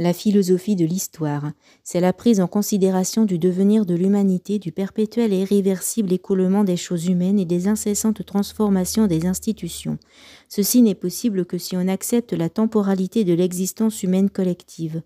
La philosophie de l'histoire, c'est la prise en considération du devenir de l'humanité, du perpétuel et irréversible écoulement des choses humaines et des incessantes transformations des institutions. Ceci n'est possible que si on accepte la temporalité de l'existence humaine collective.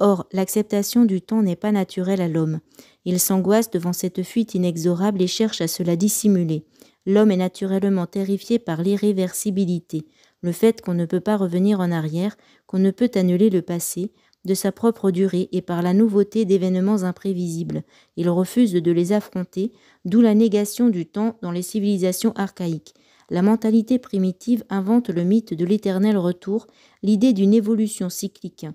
Or, l'acceptation du temps n'est pas naturelle à l'homme. Il s'angoisse devant cette fuite inexorable et cherche à se la dissimuler. L'homme est naturellement terrifié par l'irréversibilité, le fait qu'on ne peut pas revenir en arrière, qu'on ne peut annuler le passé, de sa propre durée et par la nouveauté d'événements imprévisibles. Il refuse de les affronter, d'où la négation du temps dans les civilisations archaïques. La mentalité primitive invente le mythe de l'éternel retour, l'idée d'une évolution cyclique.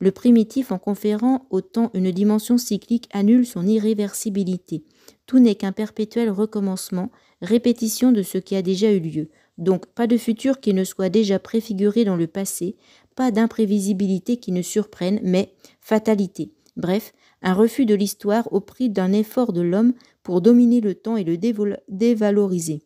Le primitif, en conférant au temps une dimension cyclique, annule son irréversibilité. Tout n'est qu'un perpétuel recommencement, répétition de ce qui a déjà eu lieu. Donc pas de futur qui ne soit déjà préfiguré dans le passé, pas d'imprévisibilité qui ne surprenne, mais fatalité. Bref, un refus de l'histoire au prix d'un effort de l'homme pour dominer le temps et le dévaloriser.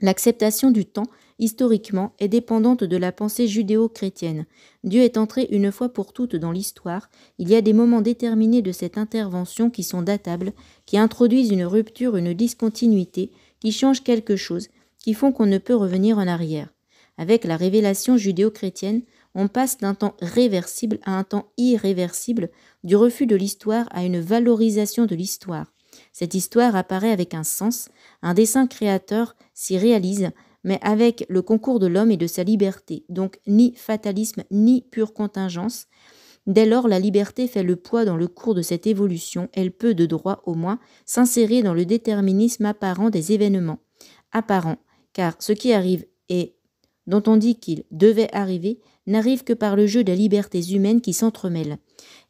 L'acceptation du temps, historiquement, est dépendante de la pensée judéo-chrétienne. Dieu est entré une fois pour toutes dans l'histoire. Il y a des moments déterminés de cette intervention qui sont datables, qui introduisent une rupture, une discontinuité, qui changent quelque chose, qui font qu'on ne peut revenir en arrière. Avec la révélation judéo-chrétienne, on passe d'un temps réversible à un temps irréversible, du refus de l'histoire à une valorisation de l'histoire. Cette histoire apparaît avec un sens, un dessin créateur s'y réalise, mais avec le concours de l'homme et de sa liberté, donc ni fatalisme ni pure contingence. Dès lors, la liberté fait le poids dans le cours de cette évolution, elle peut, de droit au moins, s'insérer dans le déterminisme apparent des événements. Apparent, car ce qui arrive et dont on dit qu'il devait arriver n'arrive que par le jeu des libertés humaines qui s'entremêlent.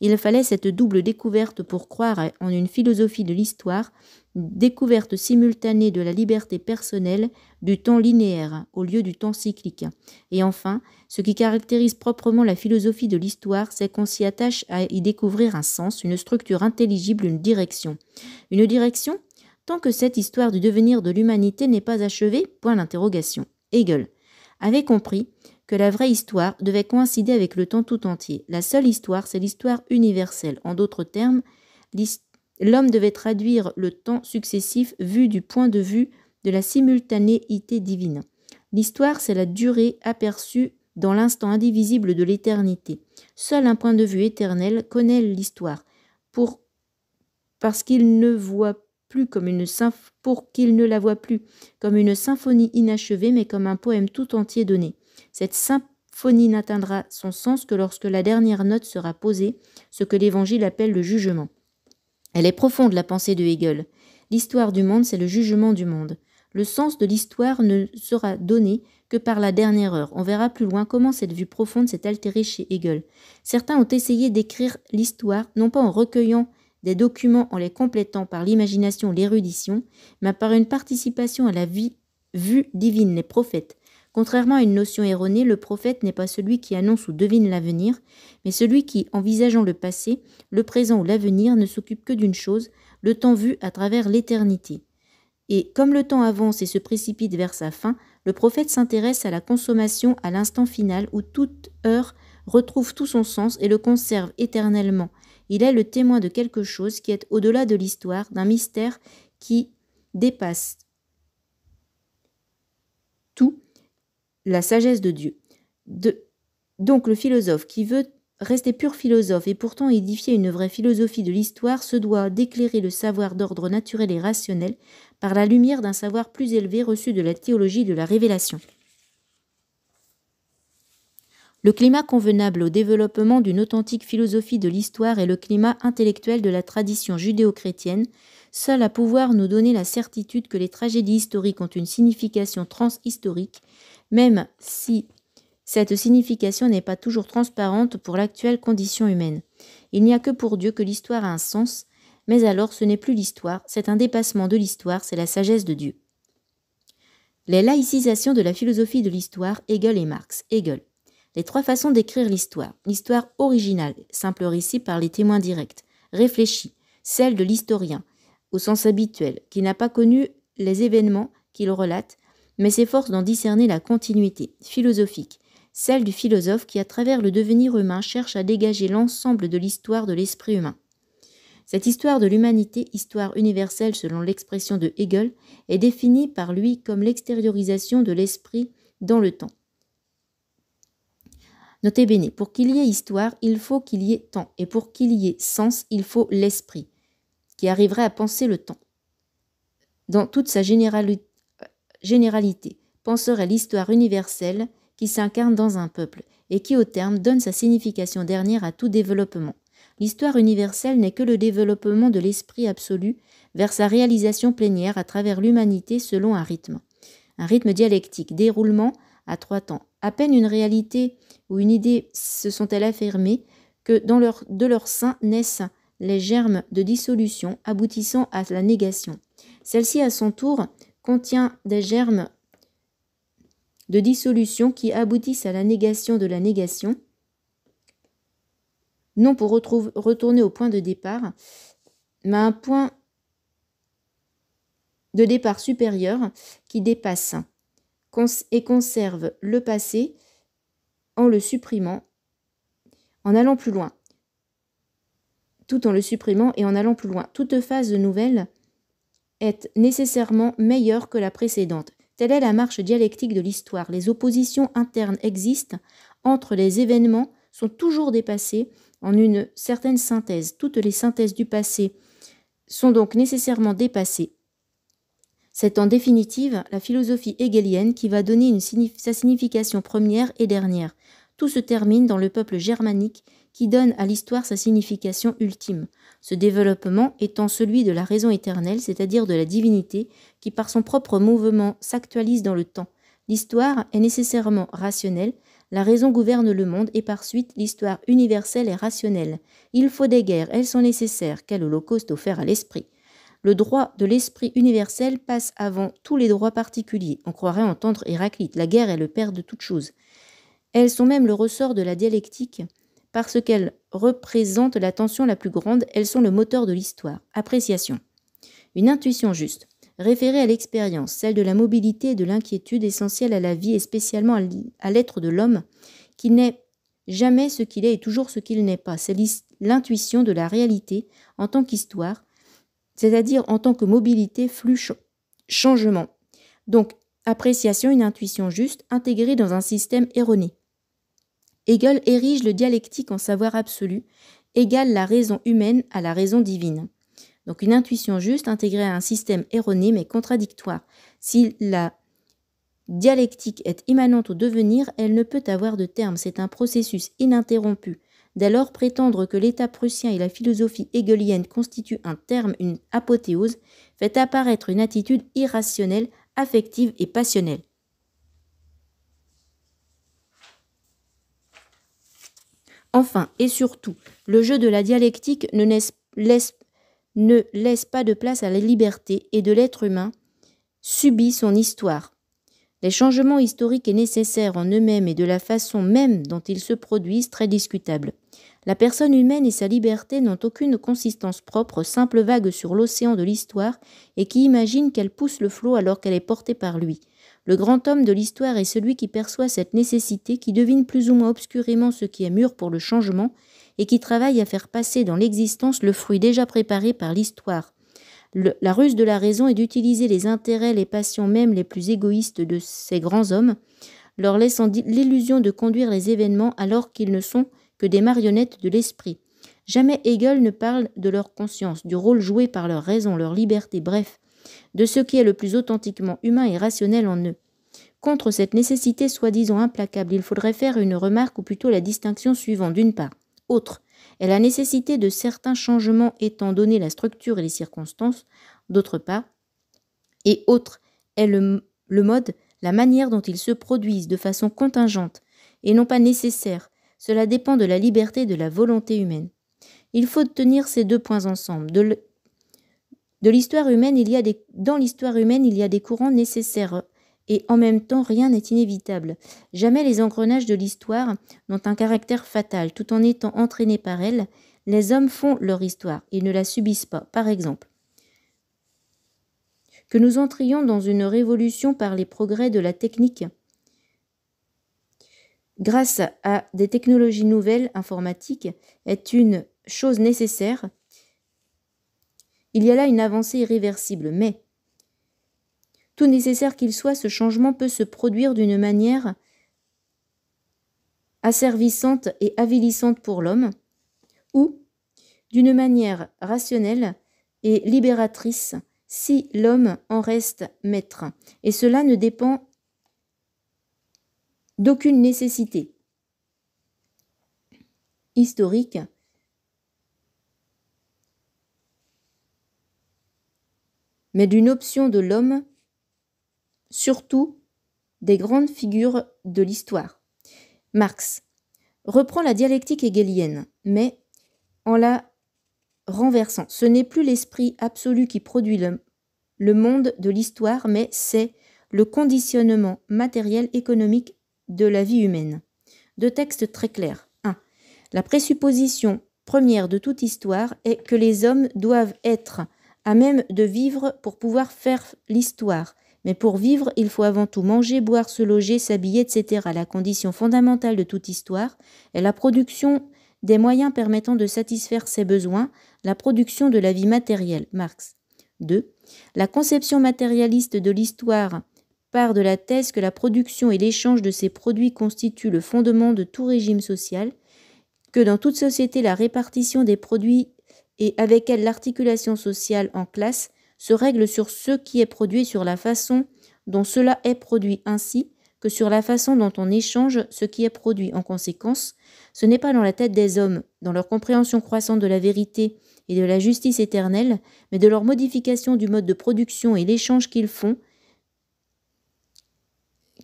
Il fallait cette double découverte pour croire en une philosophie de l'histoire, découverte simultanée de la liberté personnelle, du temps linéaire au lieu du temps cyclique. Et enfin, ce qui caractérise proprement la philosophie de l'histoire, c'est qu'on s'y attache à y découvrir un sens, une structure intelligible, une direction. Une direction Tant que cette histoire du devenir de l'humanité n'est pas achevée, point d'interrogation. Hegel avait compris que la vraie histoire devait coïncider avec le temps tout entier. La seule histoire, c'est l'histoire universelle. En d'autres termes, l'homme devait traduire le temps successif vu du point de vue de la simultanéité divine. L'histoire, c'est la durée aperçue dans l'instant indivisible de l'éternité. Seul un point de vue éternel connaît l'histoire, parce qu'il ne voit comme une pour qu'il ne la voit plus comme une symphonie inachevée, mais comme un poème tout entier donné. Cette symphonie n'atteindra son sens que lorsque la dernière note sera posée, ce que l'Évangile appelle le jugement. Elle est profonde, la pensée de Hegel. L'histoire du monde, c'est le jugement du monde. Le sens de l'histoire ne sera donné que par la dernière heure. On verra plus loin comment cette vue profonde s'est altérée chez Hegel. Certains ont essayé d'écrire l'histoire, non pas en recueillant des documents en les complétant par l'imagination l'érudition, mais par une participation à la vie vue divine, les prophètes, Contrairement à une notion erronée, le prophète n'est pas celui qui annonce ou devine l'avenir, mais celui qui, envisageant le passé, le présent ou l'avenir, ne s'occupe que d'une chose, le temps vu à travers l'éternité. Et comme le temps avance et se précipite vers sa fin, le prophète s'intéresse à la consommation à l'instant final où toute heure retrouve tout son sens et le conserve éternellement. Il est le témoin de quelque chose qui est au-delà de l'histoire, d'un mystère qui dépasse tout la sagesse de Dieu. donc le philosophe qui veut rester pur philosophe et pourtant édifier une vraie philosophie de l'histoire se doit d'éclairer le savoir d'ordre naturel et rationnel par la lumière d'un savoir plus élevé reçu de la théologie de la révélation. Le climat convenable au développement d'une authentique philosophie de l'histoire est le climat intellectuel de la tradition judéo-chrétienne, seul à pouvoir nous donner la certitude que les tragédies historiques ont une signification transhistorique même si cette signification n'est pas toujours transparente pour l'actuelle condition humaine. Il n'y a que pour Dieu que l'histoire a un sens, mais alors ce n'est plus l'histoire, c'est un dépassement de l'histoire, c'est la sagesse de Dieu. Les laïcisations de la philosophie de l'histoire, Hegel et Marx. Hegel. Les trois façons d'écrire l'histoire. L'histoire originale, simple récit par les témoins directs, réfléchie, celle de l'historien, au sens habituel, qui n'a pas connu les événements qu'il relate, mais s'efforce d'en discerner la continuité philosophique, celle du philosophe qui, à travers le devenir humain, cherche à dégager l'ensemble de l'histoire de l'esprit humain. Cette histoire de l'humanité, histoire universelle selon l'expression de Hegel, est définie par lui comme l'extériorisation de l'esprit dans le temps. Notez bene, pour qu'il y ait histoire, il faut qu'il y ait temps, et pour qu'il y ait sens, il faut l'esprit, qui arriverait à penser le temps. Dans toute sa généralité, penserait l'histoire universelle qui s'incarne dans un peuple, et qui au terme donne sa signification dernière à tout développement. L'histoire universelle n'est que le développement de l'esprit absolu vers sa réalisation plénière à travers l'humanité selon un rythme. Un rythme dialectique, déroulement à trois temps. À peine une réalité ou une idée se sont-elles affirmées que de leur sein naissent les germes de dissolution aboutissant à la négation. Celle-ci, à son tour, contient des germes de dissolution qui aboutissent à la négation de la négation, non pour retourner au point de départ, mais un point de départ supérieur qui dépasse et conserve le passé en le supprimant, en allant plus loin, tout en le supprimant et en allant plus loin. Toute phase nouvelle est nécessairement meilleure que la précédente. Telle est la marche dialectique de l'histoire. Les oppositions internes existent entre les événements sont toujours dépassées en une certaine synthèse. Toutes les synthèses du passé sont donc nécessairement dépassées. C'est en définitive la philosophie hegelienne qui va donner sa signification première et dernière. Tout se termine dans le peuple germanique qui donne à l'histoire sa signification ultime, ce développement étant celui de la raison éternelle, c'est-à-dire de la divinité, qui par son propre mouvement s'actualise dans le temps. L'histoire est nécessairement rationnelle, la raison gouverne le monde et par suite l'histoire universelle est rationnelle. Il faut des guerres, elles sont nécessaires, quel holocauste offert à l'esprit. Le droit de l'esprit universel passe avant tous les droits particuliers. On croirait entendre Héraclite, la guerre est le père de toutes choses. Elles sont même le ressort de la dialectique, parce qu'elles représentent la tension la plus grande, elles sont le moteur de l'histoire. Appréciation. Une intuition juste référée à l'expérience, celle de la mobilité et de l'inquiétude essentielle à la vie et spécialement à l'être de l'homme, qui n'est jamais ce qu'il est et toujours ce qu'il n'est pas. C'est l'intuition de la réalité en tant qu'histoire, c'est-à-dire en tant que mobilité, flux, changement. Donc, appréciation, une intuition juste, intégrée dans un système erroné. Hegel érige le dialectique en savoir absolu, égale la raison humaine à la raison divine. Donc une intuition juste intégrée à un système erroné mais contradictoire. Si la dialectique est immanente au devenir, elle ne peut avoir de terme, c'est un processus ininterrompu. Dès lors, prétendre que l'État prussien et la philosophie hegelienne constituent un terme, une apothéose, fait apparaître une attitude irrationnelle, affective et passionnelle. Enfin et surtout, le jeu de la dialectique ne laisse ne laisse pas de place à la liberté et de l'être humain subit son histoire. Les changements historiques et nécessaires en eux-mêmes et de la façon même dont ils se produisent très discutables. La personne humaine et sa liberté n'ont aucune consistance propre, simple vague sur l'océan de l'histoire, et qui imagine qu'elle pousse le flot alors qu'elle est portée par lui. Le grand homme de l'histoire est celui qui perçoit cette nécessité, qui devine plus ou moins obscurément ce qui est mûr pour le changement, et qui travaille à faire passer dans l'existence le fruit déjà préparé par l'histoire. la ruse de la raison est d'utiliser les intérêts, les passions même les plus égoïstes de ces grands hommes, leur laissant l'illusion de conduire les événements alors qu'ils ne sont que des marionnettes de l'esprit. Jamais Hegel ne parle de leur conscience, du rôle joué par leur raison, leur liberté, bref, de ce qui est le plus authentiquement humain et rationnel en eux. Contre cette nécessité soi-disant implacable, il faudrait faire une remarque ou plutôt la distinction suivante. D'une part, autre est la nécessité de certains changements étant donné la structure et les circonstances, d'autre part, et autre est le, le mode, la manière dont ils se produisent de façon contingente et non pas nécessaire. Cela dépend de la liberté et de la volonté humaine. Il faut tenir ces deux points ensemble. De l'histoire humaine, il y a dans l'histoire humaine, il y a des courants nécessaires et en même temps rien n'est inévitable. Jamais les engrenages de l'histoire n'ont un caractère fatal, tout en étant entraînés par elle, les hommes font leur histoire, ils ne la subissent pas. Par exemple, que nous entrions dans une révolution par les progrès de la technique grâce à des technologies nouvelles informatiques, est une chose nécessaire. Il y a là une avancée irréversible, mais tout nécessaire qu'il soit, ce changement peut se produire d'une manière asservissante et avilissante pour l'homme, ou d'une manière rationnelle et libératrice si l'homme en reste maître. Et cela ne dépend d'aucune nécessité historique mais d'une option de l'homme, surtout des grandes figures de l'histoire. Marx reprend la dialectique hegelienne, mais en la renversant. Ce n'est plus l'esprit absolu qui produit le, le monde de l'histoire, mais c'est le conditionnement matériel économique de la vie humaine. Deux textes très clairs. 1. La présupposition première de toute histoire est que les hommes doivent être à même de vivre pour pouvoir faire l'histoire. Mais pour vivre, il faut avant tout manger, boire, se loger, s'habiller, etc. La condition fondamentale de toute histoire est la production des moyens permettant de satisfaire ses besoins, la production de la vie matérielle. Marx. 2. La conception matérialiste de l'histoire de la thèse que la production et l'échange de ces produits constituent le fondement de tout régime social, que dans toute société la répartition des produits et avec elle l'articulation sociale en classe se règle sur ce qui est produit sur la façon dont cela est produit ainsi que sur la façon dont on échange ce qui est produit. En conséquence, ce n'est pas dans la tête des hommes, dans leur compréhension croissante de la vérité et de la justice éternelle, mais de leur modification du mode de production et l'échange qu'ils font,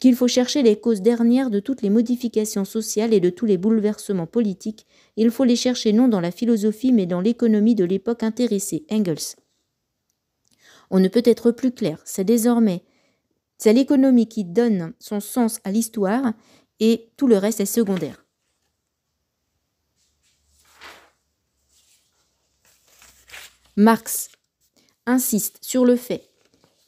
qu'il faut chercher les causes dernières de toutes les modifications sociales et de tous les bouleversements politiques, il faut les chercher non dans la philosophie mais dans l'économie de l'époque intéressée. Engels. On ne peut être plus clair, c'est désormais c'est l'économie qui donne son sens à l'histoire et tout le reste est secondaire. Marx insiste sur le fait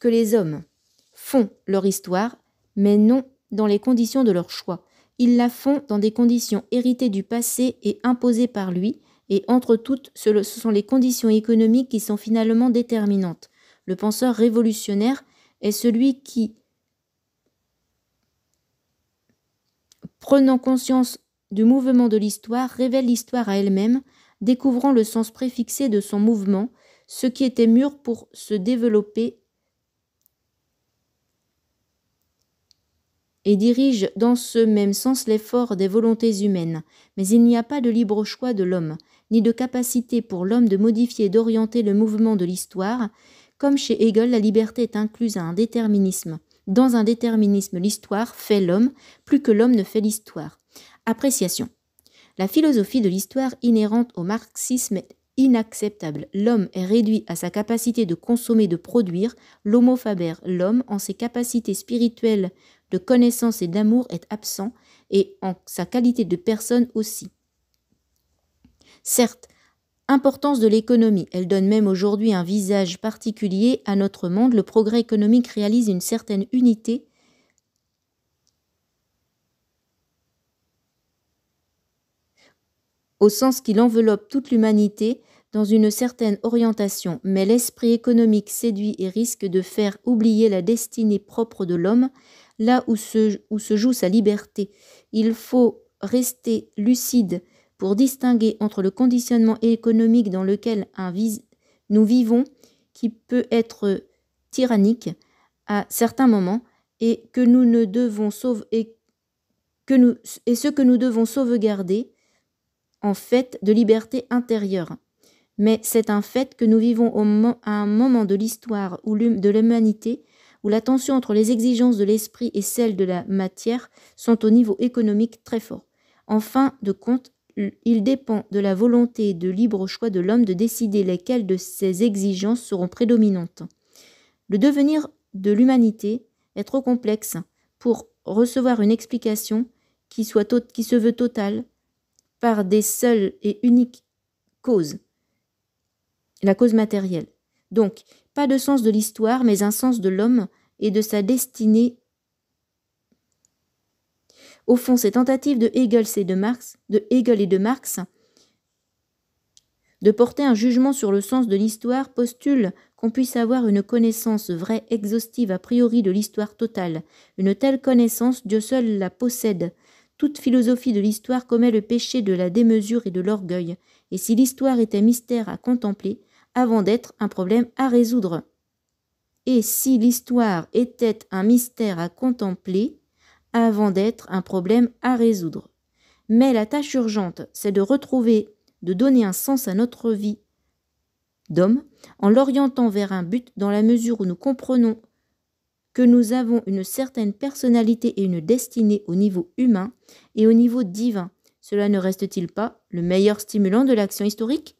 que les hommes font leur histoire mais non dans les conditions de leur choix. Ils la font dans des conditions héritées du passé et imposées par lui, et entre toutes, ce sont les conditions économiques qui sont finalement déterminantes. Le penseur révolutionnaire est celui qui, prenant conscience du mouvement de l'histoire, révèle l'histoire à elle-même, découvrant le sens préfixé de son mouvement, ce qui était mûr pour se développer et dirige dans ce même sens l'effort des volontés humaines. Mais il n'y a pas de libre choix de l'homme, ni de capacité pour l'homme de modifier et d'orienter le mouvement de l'histoire. Comme chez Hegel, la liberté est incluse à un déterminisme. Dans un déterminisme, l'histoire fait l'homme plus que l'homme ne fait l'histoire. Appréciation. La philosophie de l'histoire inhérente au marxisme inacceptable. L'homme est réduit à sa capacité de consommer, de produire. L'homo faber, l'homme, en ses capacités spirituelles de connaissance et d'amour est absent, et en sa qualité de personne aussi. Certes, importance de l'économie, elle donne même aujourd'hui un visage particulier à notre monde, le progrès économique réalise une certaine unité au sens qu'il enveloppe toute l'humanité dans une certaine orientation, mais l'esprit économique séduit et risque de faire oublier la destinée propre de l'homme, là où se, joue sa liberté. Il faut rester lucide pour distinguer entre le conditionnement économique dans lequel nous vivons, qui peut être tyrannique à certains moments, et que nous ne et ce que nous devons sauvegarder en fait de liberté intérieure. Mais c'est un fait que nous vivons à un moment de l'histoire ou de l'humanité où la tension entre les exigences de l'esprit et celles de la matière sont au niveau économique très fort. En fin de compte, il dépend de la volonté et de libre choix de l'homme de décider lesquelles de ces exigences seront prédominantes. Le devenir de l'humanité est trop complexe pour recevoir une explication qui, soit qui se veut totale par des seules et uniques causes, la cause matérielle. Donc, pas de sens de l'histoire, mais un sens de l'homme et de sa destinée. Au fond, ces tentatives de Hegel, et de Marx, de Hegel et de Marx de porter un jugement sur le sens de l'histoire postulent qu'on puisse avoir une connaissance vraie, exhaustive a priori de l'histoire totale. Une telle connaissance, Dieu seul la possède. Toute philosophie de l'histoire commet le péché de la démesure et de l'orgueil. Et si l'histoire était mystère à contempler, avant d'être un problème à résoudre. Et si l'histoire était un mystère à contempler, avant d'être un problème à résoudre. Mais la tâche urgente, c'est de retrouver, de donner un sens à notre vie d'homme, en l'orientant vers un but dans la mesure où nous comprenons que nous avons une certaine personnalité et une destinée au niveau humain et au niveau divin. Cela ne reste-t-il pas le meilleur stimulant de l'action historique?